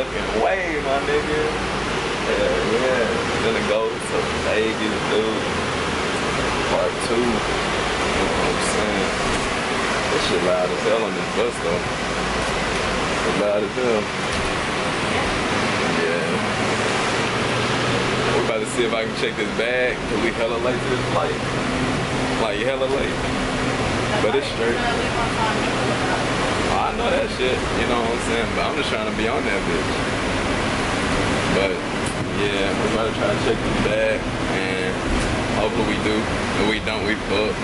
fucking way, my nigga. Yeah, yeah. Gonna go to Vegas, dude. Part two. You know what I'm saying? That shit loud as hell on this bus though. It's loud as hell. Yeah. We're about to see if I can check this bag, cause we hella late to this flight. Like hella late. But it's straight. I know that shit, you know what I'm saying? But I'm just trying to be on that bitch. But yeah, we're about to try to check this bag and hopefully we do. If we don't, we fuck.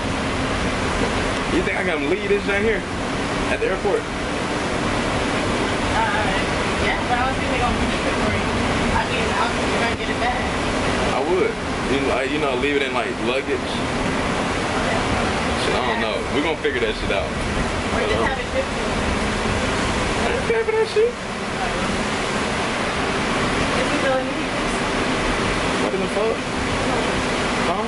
You think I can leave this right here at the airport? Uh, yeah, but I was thinking on keep it for you. I mean, you're gonna get it back. I would. You like, you know, leave it in like luggage. Shit, I don't know. We're gonna figure that shit out. Or just have it shipped to you. Pay for that shit. You feel anything, What in the fuck? Huh?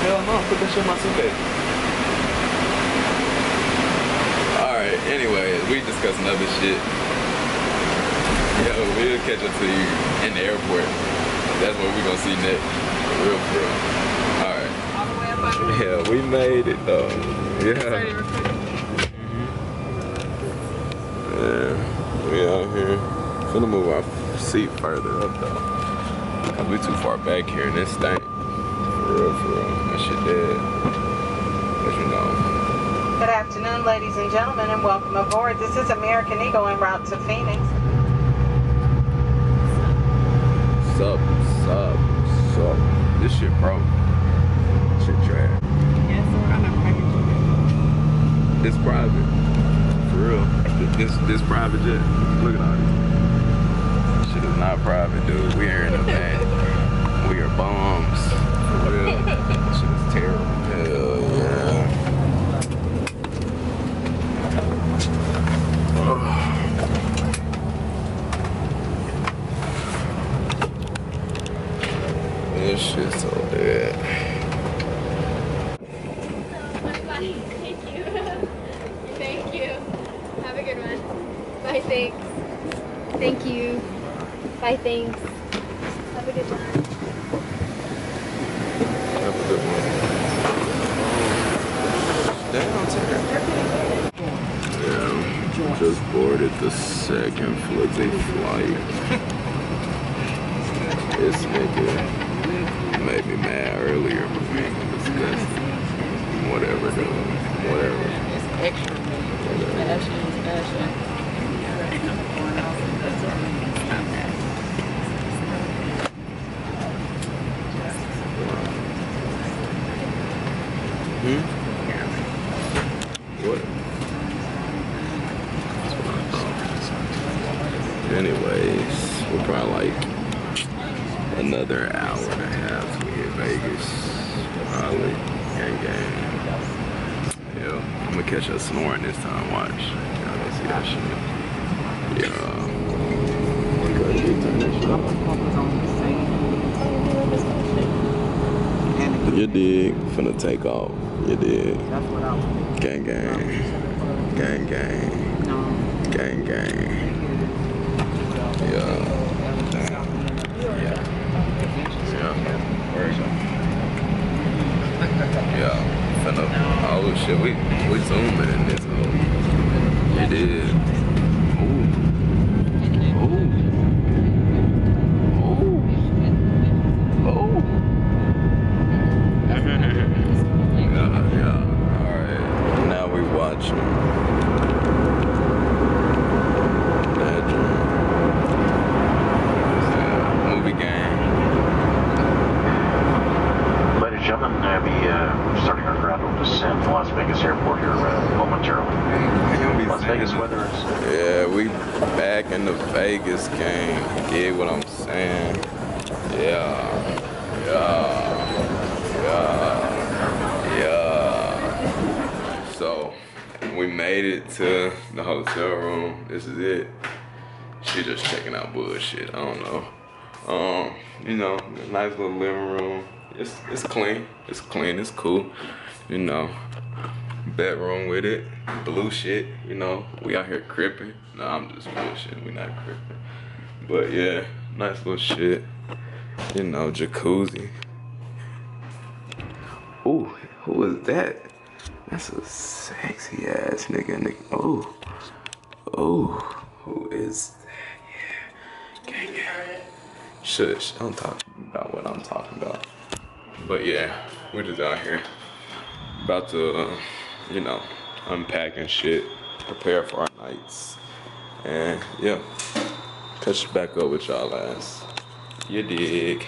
Hell no, put that shit in my suitcase. Alright, anyways, we discussing other shit. Yo, we'll catch up to you in the airport. That's what we gonna see next. For real, for real. Alright. all the way up under. Yeah, we made it though. Yeah, we out here. Finna move our seat further up though. Cause we too far back here and this thing. For real, for real. That shit dead. But you know. Good afternoon, ladies and gentlemen, and welcome aboard. This is American Eagle en route to Phoenix. Sup, sup, sup. This shit broke. Shit trash. Yeah, so we're on a private jet. It's private. For real. This this private jet. Look at all this. Shit is not private, dude. We are in a van. We are bombs. For real. Shit is terrible. Hell yeah. This shit's so dead. Bye. Thank you. Thank you. Have a good one. Bye, thanks. Thank you. Bye, thanks. Have a good one. Have a good one. Damn, Yeah, just boarded the second Flizzy flight. This nigga made me mad earlier, but we ain't gonna discuss it. Whatever, dude. Whatever. It's extra. Fashion is fashion. Hmm? What? That's what I thought. Anyways, we're probably like another hour and a half to hit Vegas. Probably. Gang gang. Yeah, I'm gonna catch us snoring this time. Watch. Y'all see that shit. Yeah. You dig? Finna take off. You dig? That's what I was Gang gang. Gang gang. No. Gang gang. Yeah. Yeah. Oh shit, we we zooming in this hole. You did. Ooh. Ooh. Ooh. yeah, yeah. Alright. Now we watching. Bedroom. Yeah, Movie game. Ladies and gentlemen, uh, be uh, starting our gradual descent to Las Vegas Airport here uh, momentarily. Las Vegas weather is Yeah, we back in the Vegas game. Get what I'm saying? Yeah. Yeah. Yeah. Yeah. So we made it to the hotel room. This is it. She just checking out bullshit. I don't know. Um, you know, nice little living room. It's it's clean. It's clean. It's cool. You know. bedroom with it. Blue shit, you know. We out here cripping. No, I'm just bullshit. We not cripping. But yeah, nice little shit. You know, jacuzzi. Ooh, who is that? That's a sexy ass nigga. nigga. Oh, oh, Who is that? Yeah. Gang, gang. Shush. Don't talk about what I'm talking about. But yeah, we're just out here. About to, uh, you know, unpack and shit. Prepare for our nights. And yeah, catch back up with y'all ass. You dig.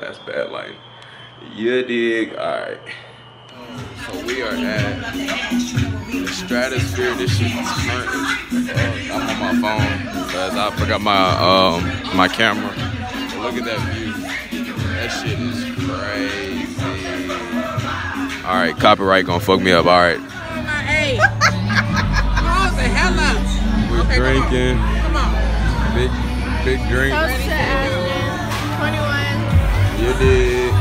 That's bad lighting. You dig. Alright. So we are at the stratosphere. This shit is as fuck. I'm on my phone because I forgot my um my camera. Look at that view. That shit is crazy. All right, copyright gonna fuck me up. All right. Hey. Pause the hell up. We're Okay, come on. drinking. Come on. Big, big drink. Toast to 21. You did.